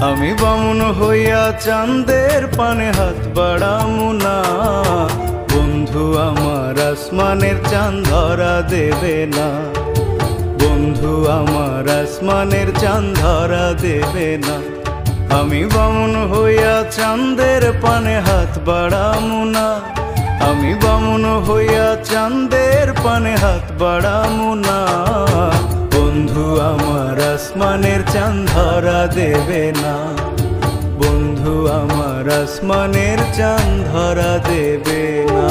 আমি বামুন হইয়া চাঁদের পানে হাত বাড়ামু না। বন্ধু, আমার আসমানের চাঁদ ধরা দেবে না। বন্ধু, আমার আসমানের চাঁদ ধরা দেবে না। আমি বামুন হইয়া চাঁদের পানে হাত বাড়ামু না। আমি বামুন হইয়া চাঁদের পানে হাত বাড়ামু না। বন্ধু আমার আসমানের চাঁদ ধরা দেবে না। বন্ধু আমার আসমানের চাঁদ ধরা দেবে না।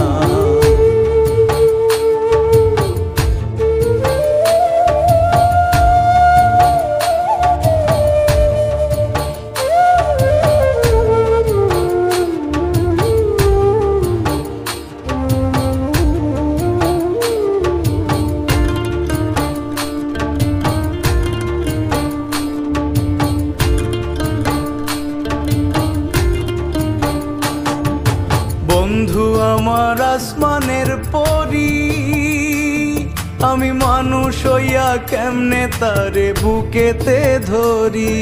আমার আসমানের পরি। আমি মানুষ হইয়া কেমনে তারে বুকেতে ধরি?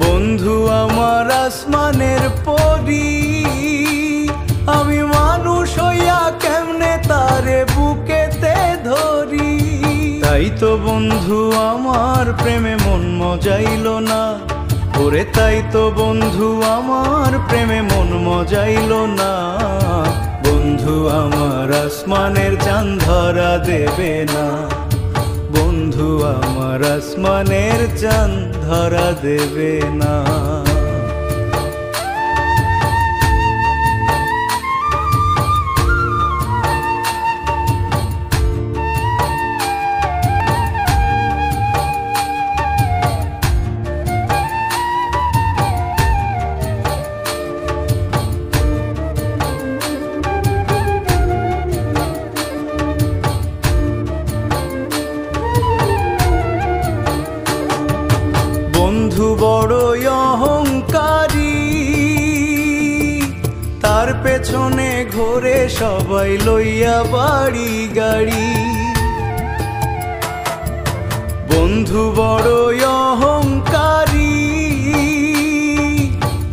বন্ধু আমার আসমানের পরি। আমি মানুষ হইয়া কেমনে তারে বুকেতে ধরি? তাই তো বন্ধু আমার প্রেমে মন মজাইল না। ওরে তাই তো বন্ধু, আমার প্রেমে মন মজাইল না। বন্ধু, আমার আসমানের চাঁদ ধরা দেবে না। বন্ধু, আমার আসমানের চাঁদ ধরা দেবে না। বন্ধু বড় অহংকারী। তার পেছনে ঘোরে সবাই লইয়া বাড়ি গাড়ি। বন্ধু বড় অহংকারী।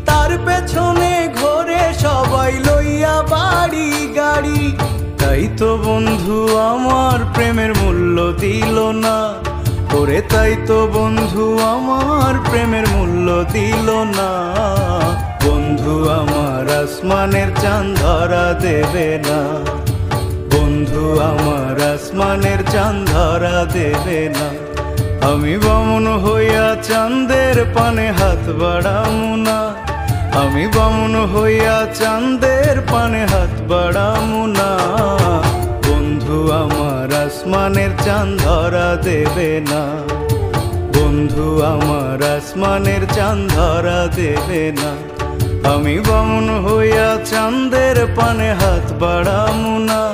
তার পেছনে ঘোরে সবাই লইয়া বাড়ি গাড়ি। তাই তো বন্ধু আমার প্রেমের মূল্য দিল না। ওরে তাই তো বন্ধু আমার প্রেমের মূল্য দিল না। বন্ধু আমার আসমানের চাঁদ ধরা দেবে না। বন্ধু আমার আসমানের চাঁদ ধরা দেবে না। আমি বামুন হইয়া চাঁদের পানে হাত বাড়ামু না। আমি বামুন হইয়া চাঁদের পানে হাত বাড়ামু না। বন্ধু আমার আসমানের চাঁদ ধরা দেবে না। বন্ধু, আমার আসমানের চাঁদ ধরা দেবে না। আমি বামুন হইয়া চাঁদের পানে হাত বাড়ামু না।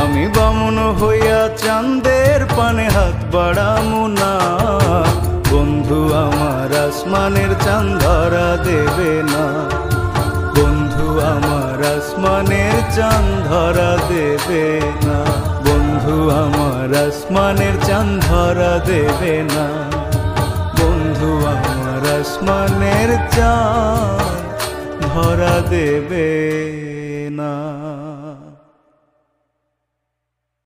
আমি বামুন হইয়া চাঁদের পানে হাত বাড়ামু না। বন্ধু, আমার আসমানের চাঁদ ধরা দেবে না। বন্ধু, আমার আসমানের চাঁদ ধরা দেবে না। আমার আসমানের চান ধরা দেবে না। বন্ধু আমার আসমানের চান ধরা দেবে না।